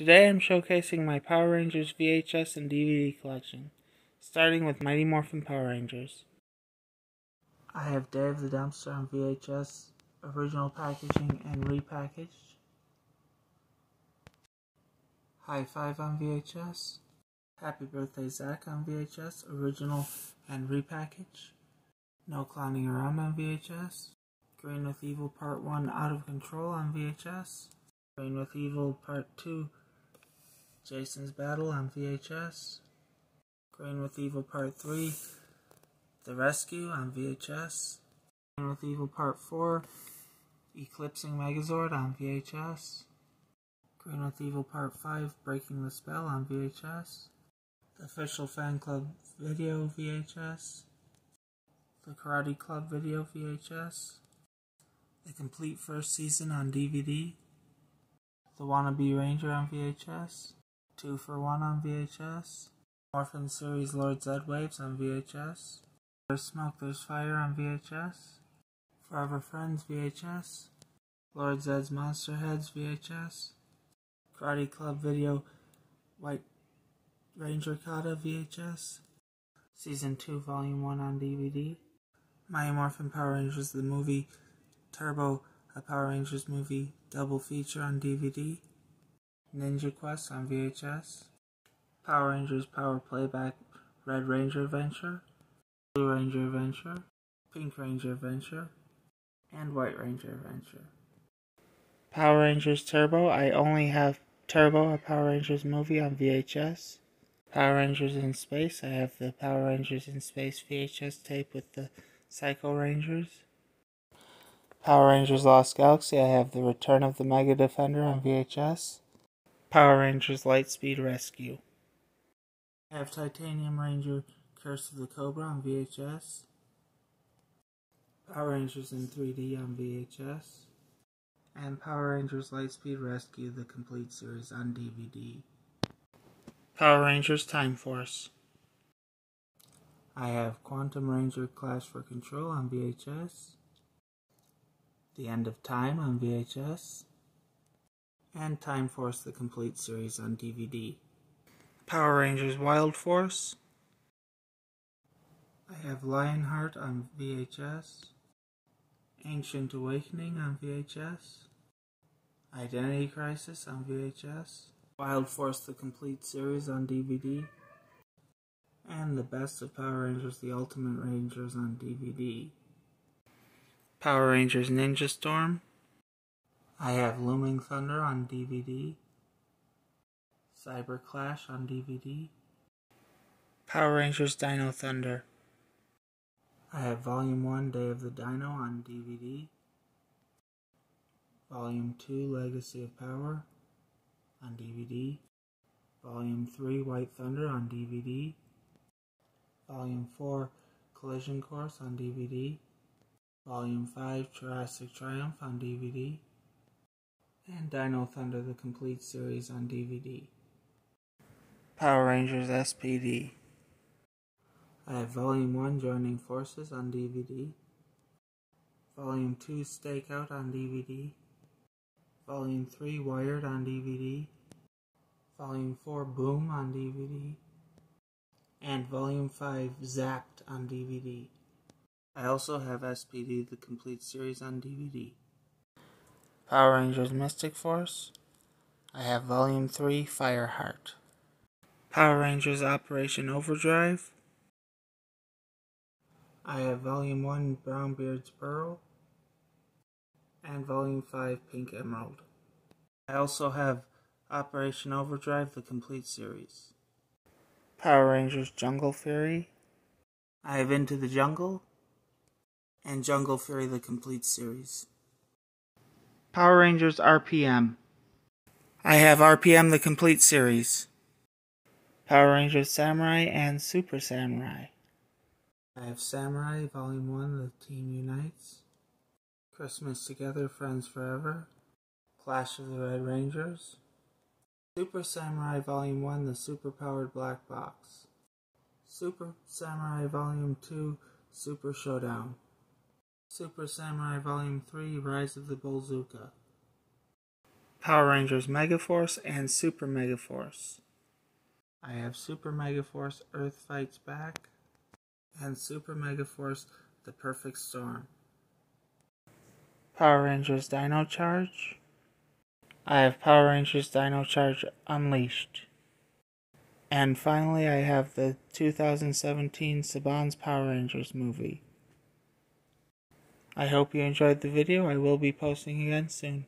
Today I'm showcasing my Power Rangers VHS and DVD collection, starting with Mighty Morphin Power Rangers. I have of the Dumpster on VHS, original packaging and repackaged. High Five on VHS. Happy Birthday Zach on VHS, original and repackaged. No Clowning Around on VHS. Green with Evil Part 1 Out of Control on VHS. Green with Evil Part 2 Jason's Battle on VHS. Green with Evil Part 3 The Rescue on VHS. Green with Evil Part 4 Eclipsing Megazord on VHS. Green with Evil Part 5 Breaking the Spell on VHS. The Official Fan Club Video VHS. The Karate Club Video VHS. The complete first season on DVD. The Wannabe Ranger on VHS. Two for One on VHS. Morphin Series Lord Zedd Waves on VHS. There's Smoke, There's Fire on VHS. Forever Friends VHS. Lord Zedd's Monster Heads VHS. Karate Club Video White Ranger Kata VHS. Season 2, Volume 1 on DVD. Mighty Morphin Power Rangers, the movie Turbo, a Power Rangers movie double feature on DVD. Ninja Quest on VHS. Power Rangers Power Playback Red Ranger Adventure. Blue Ranger Adventure. Pink Ranger Adventure. And White Ranger Adventure. Power Rangers Turbo. I only have Turbo, a Power Rangers movie on VHS. Power Rangers in Space. I have the Power Rangers in Space VHS tape with the Psycho Rangers. Power Rangers Lost Galaxy, I have The Return of the Magna Defender on VHS. Power Rangers Lightspeed Rescue. I have Titanium Ranger Curse of the Cobra on VHS. Power Rangers in 3D on VHS. And Power Rangers Lightspeed Rescue, the complete series on DVD. Power Rangers Time Force. I have Quantum Ranger Clash for Control on VHS. The End of Time on VHS, and Time Force the Complete Series on DVD. Power Rangers Wild Force. I have Lionheart on VHS, Ancient Awakening on VHS, Identity Crisis on VHS, Wild Force the Complete Series on DVD, and The Best of Power Rangers The Ultimate Rangers on DVD. Power Rangers Ninja Storm. I have Looming Thunder on DVD. Cyber Clash on DVD. Power Rangers Dino Thunder. I have Volume 1 Day of the Dino on DVD. Volume 2 Legacy of Power on DVD. Volume 3 White Thunder on DVD. Volume 4 Collision Course on DVD. Volume 5 Jurassic Triumph on DVD, and Dino Thunder the Complete Series on DVD. Power Rangers SPD. I have Volume 1 Joining Forces on DVD, Volume 2 Stakeout on DVD, Volume 3 Wired on DVD, Volume 4 Boom on DVD, and Volume 5 Zapped on DVD. I also have SPD the complete series on DVD. Power Rangers Mystic Force. I have Volume 3 Fireheart. Power Rangers Operation Overdrive. I have Volume 1 Brownbeard's Pearl. And Volume 5 Pink Emerald. I also have Operation Overdrive the complete series. Power Rangers Jungle Fury. I have Into the Jungle and Jungle Fury the complete series. Power Rangers RPM. I have RPM the complete series. Power Rangers Samurai and Super Samurai. I have Samurai Volume 1 The Team Unites. Christmas Together Friends Forever. Clash of the Red Rangers. Super Samurai Volume 1 The Superpowered Black Box. Super Samurai Volume 2 Super Showdown. Super Samurai Volume 3 Rise of the Bullzooka. Power Rangers Megaforce and Super Megaforce. I have Super Megaforce Earth Fights Back and Super Megaforce The Perfect Storm. Power Rangers Dino Charge. I have Power Rangers Dino Charge Unleashed. And finally, I have the 2017 Saban's Power Rangers movie. I hope you enjoyed the video. I will be posting again soon.